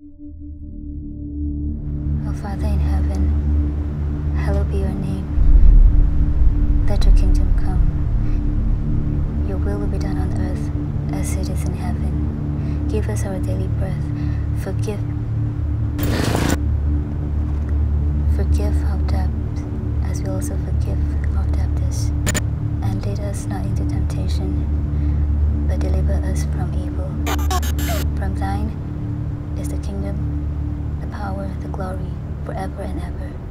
Our Father in heaven, hallowed be your name. Let your kingdom come. Your will will be done on earth as it is in heaven. Give us our daily bread. Forgive. Forgive our debt as we also forgive our debtors. And lead us not into temptation, but deliver us from evil. From thine is the kingdom, the power, the glory, forever and ever.